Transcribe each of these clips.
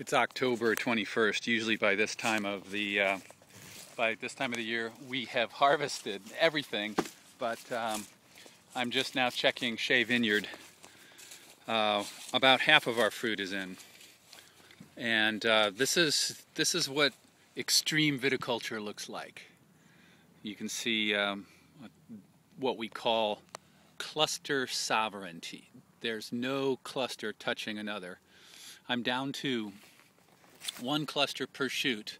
It's October 21st. Usually by this time of the uh, by this time of the year, we have harvested everything. But um, I'm just now checking Shea Vineyard. Uh, about half of our fruit is in, and uh, this is this is what extreme viticulture looks like. You can see um, what we call cluster sovereignty. There's no cluster touching another. I'm down to one cluster per shoot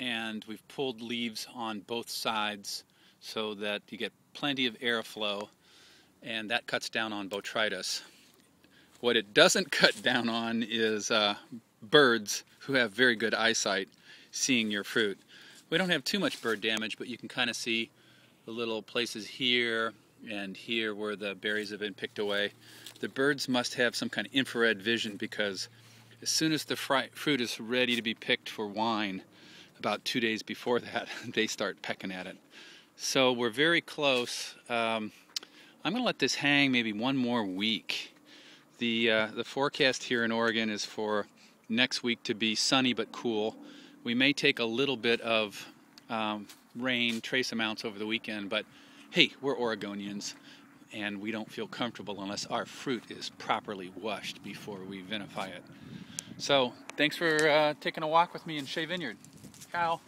and we've pulled leaves on both sides so that you get plenty of airflow and that cuts down on botrytis. What it doesn't cut down on is uh, birds who have very good eyesight seeing your fruit. We don't have too much bird damage, but you can kind of see the little places here and here where the berries have been picked away. The birds must have some kind of infrared vision because as soon as the fruit is ready to be picked for wine, about two days before that, they start pecking at it. So we're very close. Um, I'm going to let this hang maybe one more week. The, uh, the forecast here in Oregon is for next week to be sunny but cool. We may take a little bit of um, rain, trace amounts over the weekend, but hey, we're Oregonians and we don't feel comfortable unless our fruit is properly washed before we vinify it. So, thanks for uh, taking a walk with me in Shea Vineyard. Kyle.